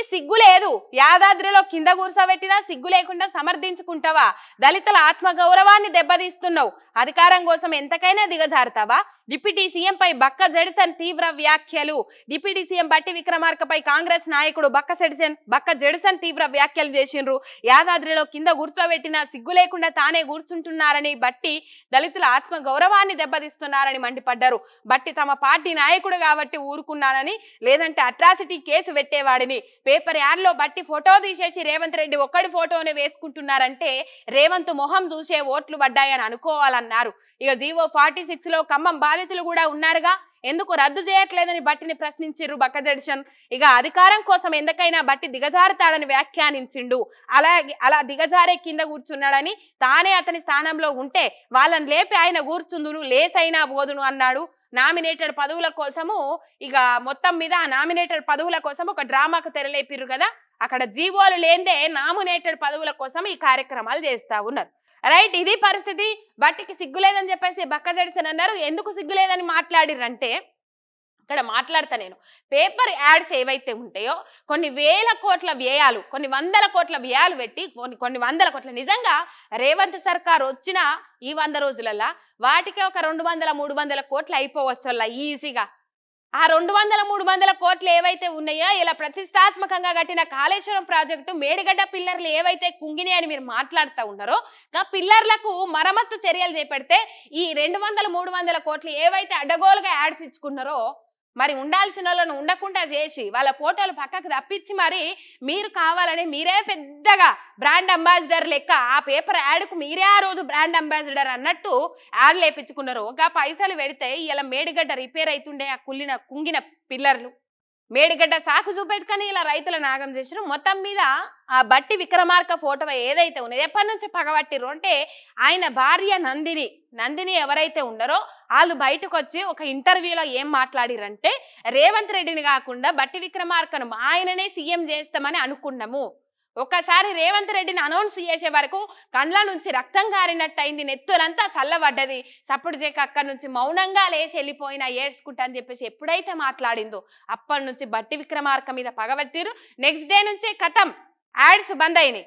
బట్టికి సిగ్గు లేదు. యాదాద్రిలో కింద కూర్చోబెట్టినా సిగ్గు లేకుండా సమర్థించుకుంటావా? దళితుల ఆత్మగౌరవాన్ని దెబ్బతీస్తున్నావు. అధికారం కోసం ఎంతకైనా దిగజారుతావా? డిప్యూటీ సీఎం పై బక్క జడిసన్ తీవ్ర వ్యాఖ్యలు. డిప్యూటీ సీఎం బట్టి విక్రమార్కపై కాంగ్రెస్ నాయకుడు బక్క జడిసన్ బక్క జడిసన్ తీవ్ర వ్యాఖ్యలు చేసిండ్రు. యాదాద్రిలో కింద కూర్చోబెట్టినా సిగ్గు లేకుండా తానే కూర్చుంటున్నారని బట్టి దళితుల ఆత్మగౌరవాన్ని దెబ్బతీస్తున్నారని మండిపడ్డారు. బట్టి తమ పార్టీ నాయకుడు కాబట్టి ఊరుకున్నానని లేదంటే అట్రాసిటీ కేసు పెట్టేవాడిని. పేపర్ యాడ్లో బట్టి ఫోటో తీసేసి రేవంత్ రెడ్డి ఒక్కడి ఫోటోనే వేసుకుంటున్నారంటే రేవంత్ మొహం చూసే ఓట్లు పడ్డాయని అనుకోవాలన్నారు. ఇక జీవో ఫార్టీ సిక్స్లో ఖమ్మం బాధితులు కూడా ఉన్నారుగా. ఎందుకు రద్దు చేయట్లేదని బట్టిని ప్రశ్నించిర్రు బక్కజడిషన్? ఇక అధికారం కోసం ఎందుకైనా బట్టి దిగజారుతాడని వ్యాఖ్యానించిండు. అలాగే అలా దిగజారే కింద కూర్చున్నాడని తానే అతని స్థానంలో ఉంటే వాళ్ళని లేపి ఆయన కూర్చుందును లేసైనా బోదును అన్నాడు. నామినేటెడ్ పదవుల కోసము ఇక మొత్తం మీద ఆ నామినేటెడ్ పదవుల కోసం ఒక డ్రామాకు తెరలేపిర్రు కదా అక్కడ జీవోలు లేందే నామినేటెడ్ పదవుల కోసం ఈ కార్యక్రమాలు చేస్తా ఉన్నారు. రైట్ ఇది పరిస్థితి. బట్టికి సిగ్గులేదని చెప్పేసి బక్క జడిసన్ అన్నారు. ఎందుకు సిగ్గులేదని మాట్లాడిరంటే ఇక్కడ మాట్లాడతా నేను. పేపర్ యాడ్స్ ఏవైతే ఉంటాయో కొన్ని వేల కోట్ల వ్యయాలు కొన్ని వందల కోట్ల వ్యయాలు పెట్టి కొన్ని కొన్ని వందల కోట్ల నిజంగా రేవంత్ సర్కార్ వచ్చిన ఈ వంద రోజులల్లా వాటికి ఒక రెండు వందల మూడు వందల కోట్లు అయిపోవచ్చు ఈజీగా. ఆ రెండు వందల మూడు వందల కోట్లు ఏవైతే ఉన్నాయో ఇలా ప్రతిష్టాత్మకంగా కట్టిన కాళేశ్వరం ప్రాజెక్టు మేడిగడ్డ పిల్లర్లు ఏవైతే కుంగిని అని మీరు మాట్లాడుతూ ఉన్నారో ఆ పిల్లర్లకు మరమ్మత్తు చర్యలు చేపడితే ఈ రెండు వందల మూడు వందల కోట్లు ఏవైతే అడ్డగోలుగా యాడ్స్ ఇచ్చుకున్నారో మరి ఉండాల్సిన వాళ్ళను ఉండకుండా చేసి వాళ్ళ ఫోటోలు పక్కకు తప్పించి మరి మీరు కావాలని మీరే పెద్దగా బ్రాండ్ అంబాసిడర్ లెక్క ఆ పేపర్ యాడ్కు మీరే ఆ రోజు బ్రాండ్ అంబాసిడర్ అన్నట్టు యాడ్ లేపించుకున్నారు. ఒక పైసలు పెడితే ఇలా మేడిగడ్డ రిపేర్ అవుతుండే ఆ కుళ్ళిన కుంగిన పిల్లర్లు. మేడిగడ్డ సాకు చూపెట్టుకొని ఇలా రైతుల నాగం చేసినారు మొత్తం మీద ఆ బట్టి విక్రమార్క ఫోటో ఏదైతే ఉన్నది ఎప్పటి నుంచి పగబట్టిరు అంటే ఆయన భార్య నందిని. నందిని ఎవరైతే ఉన్నారో వాళ్ళు బయటకు వచ్చి ఒక ఇంటర్వ్యూలో ఏం మాట్లాడిరంటే రేవంత్ రెడ్డిని కాకుండా బట్టి విక్రమార్కను ఆయననే సీఎం చేస్తామని అనుకున్నాము. ఒక్కసారి రేవంత్ రెడ్డిని అనౌన్స్ చేసే వరకు కండ్ల నుంచి రక్తం గారినట్టు అయింది నెత్తులంతా చల్లబడ్డది. సప్పుడు చేక అక్కడి నుంచి మౌనంగా లేచి వెళ్ళిపోయినా ఏడ్చుకుంటా అని చెప్పేసి ఎప్పుడైతే మాట్లాడిందో అప్పటి నుంచి బట్టి విక్రమార్క మీద పగబట్టిరు నెక్స్ట్ డే నుంచే కథం యాడ్స్ బంద్ అయినాయి.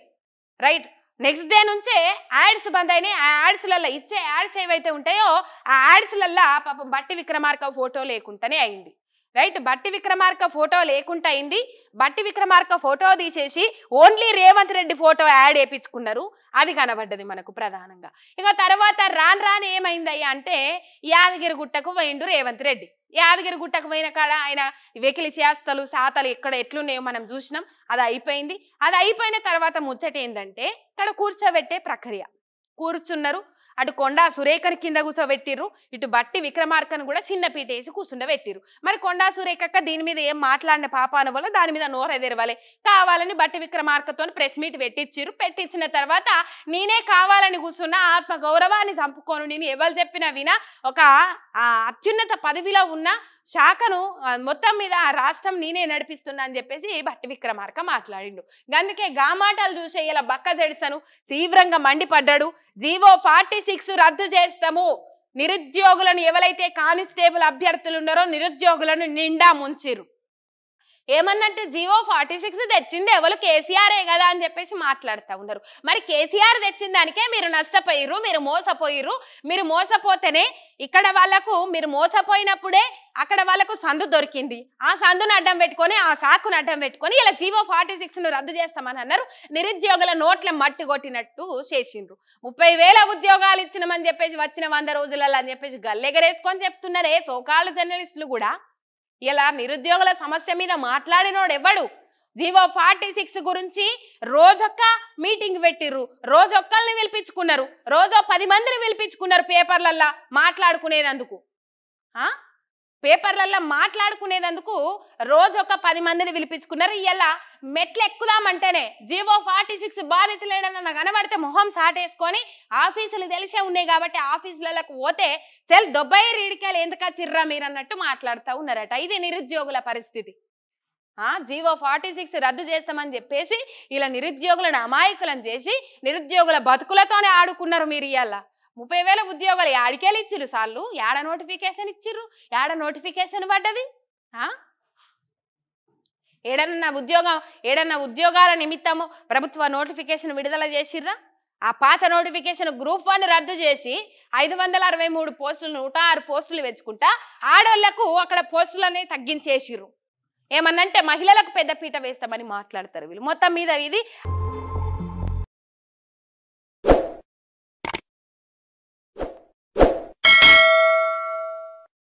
రైట్? నెక్స్ట్ డే నుంచే యాడ్స్ బంద్ అయినాయి. ఆ యాడ్స్లలో ఇచ్చే యాడ్స్ ఏవైతే ఉంటాయో ఆ యాడ్స్లల్లో పాపం బట్టి విక్రమార్క ఫోటో లేకుండానే అయింది. రైట్? బట్టి విక్రమార్క ఫోటో లేకుండా అయింది. బట్టి విక్రమార్క ఫోటో తీసేసి only Revanth Reddy photo ad వేయించుకున్నారు అది కనబడ్డది మనకు ప్రధానంగా. ఇక తర్వాత రాను రాను ఏమైందయ్యా అంటే యాదగిరి గుట్టకు పోయిండు రేవంత్ రెడ్డి. యాదగిరి గుట్టకు పోయిన కాడ ఆయన వెకిలి చేస్తలు సాతలు ఎక్కడ ఎట్లున్నాయో మనం చూసినాం. అది అయిపోయింది. అది అయిపోయిన తర్వాత ముచ్చట ఏంటంటే ఇక్కడ కూర్చోబెట్టే ప్రక్రియ. కూర్చున్నారు అటు కొండా సురేఖని కింద కూర్చోబెట్టిర్రు ఇటు బట్టి విక్రమార్కను కూడా చిన్న పీటేసి కూర్చుండబెట్టిర్రు. మరి కొండా సురేఖక్క దీని మీద ఏం మాట్లాడిన పాపాను వల్ల దాని మీద నోరెదెరవాలి. కావాలని బట్టి విక్రమార్కతో ప్రెస్ మీట్ పెట్టించిరు పెట్టించిన తర్వాత నేనే కావాలని కూర్చున్న ఆత్మ గౌరవాన్ని చంపుకోను నేను ఎవరు చెప్పినా వినా ఒక అత్యున్నత పదవిలో ఉన్న శాఖను మొత్తం మీద ఆ రాష్ట్రం నేనే నడిపిస్తున్నా అని చెప్పేసి భట్టి విక్రమార్క మాట్లాడిండు. అందుకే గా మాటలు చూసే ఇలా బక్క జడిసను తీవ్రంగా మండిపడ్డాడు. జీవో ఫార్టీ సిక్స్ రద్దు చేస్తాము. నిరుద్యోగులను ఎవరైతే కానిస్టేబుల్ అభ్యర్థులు ఉన్నారో నిరుద్యోగులను నిండా ముంచిరు ఏమన్నంటే జియో ఫార్టీ సిక్స్ తెచ్చింది ఎవరు? కేసీఆరే కదా అని చెప్పేసి మాట్లాడుతూ ఉన్నారు. మరి కేసీఆర్ తెచ్చిన దానికే మీరు నష్టపోయిర్రు మీరు మోసపోయిర్రు. మీరు మోసపోతేనే ఇక్కడ వాళ్ళకు మీరు మోసపోయినప్పుడే అక్కడ వాళ్ళకు సందు దొరికింది. ఆ సందును అడ్డం పెట్టుకొని ఆ సాకును అడ్డం పెట్టుకొని ఇలా జీవో ఫార్టీ సిక్స్ను రద్దు చేస్తామని అన్నారు. నిరుద్యోగుల నోట్ల మట్టి కొట్టినట్టు చేసిండ్రు. ముప్పై వేల ఉద్యోగాలు ఇచ్చినామని చెప్పేసి వచ్చిన వంద రోజులలో అని చెప్పేసి గల్లెగరేసుకొని చెప్తున్నారే. సోకాలు జర్నలిస్టులు కూడా ఇలా నిరుద్యోగుల సమస్య మీద మాట్లాడినోడు ఎవడు జీవో ఫార్టీ సిక్స్ గురించి రోజొక్క మీటింగ్ పెట్టిర్రు. రోజొక్కల్ని పిలిపించుకున్నారు. రోజో పది మందిని పిలిపించుకున్నారు పేపర్లల్లా మాట్లాడుకునేదందుకు. ఆ? పేపర్లల్లో మాట్లాడుకునేందుకు రోజు ఒక పది మందిని పిలిపించుకున్నారు. ఇలా మెట్లు ఎక్కుదామంటేనే జీవో ఫార్టీ సిక్స్ బాధితులేడన్న కనబడితే మొహం సాటేసుకొని ఆఫీసులు తెలిసే ఉన్నాయి కాబట్టి ఆఫీసులకు పోతే సెల్ దొబ్బై రీడికాయలు ఎందుక చిర్రా మీరు అన్నట్టు మాట్లాడుతూ ఉన్నారట. ఇది నిరుద్యోగుల పరిస్థితి. జీవో ఫార్టీ సిక్స్ రద్దు చేస్తామని చెప్పేసి ఇలా నిరుద్యోగులను అమాయకులను చేసి నిరుద్యోగుల బతుకులతోనే ఆడుకున్నారు మీరు ఇవాళ ముప్పై వేల ఉద్యోగాలు యాడికేళ్ళు ఇచ్చిర్రు సార్లు? యాడ నోటిఫికేషన్ ఇచ్చిర్రు? యాడ నోటిఫికేషన్ పడ్డది? ఏడన్నా ఉద్యోగం ఏడన్నా ఉద్యోగాల నిమిత్తము ప్రభుత్వ నోటిఫికేషన్ విడుదల చేసిర్రా? ఆ పాత నోటిఫికేషన్ గ్రూప్ వన్ రద్దు చేసి ఐదు వందల అరవై మూడు పోస్టులు నూట ఆరు పోస్టులు వెచ్చుకుంటా ఆడవాళ్ళకు అక్కడ పోస్టులు అనేవి తగ్గించేసిర్రు. ఏమన్నంటే మహిళలకు పెద్దపీట వేస్తామని మాట్లాడతారు వీళ్ళు. మొత్తం మీద ఇది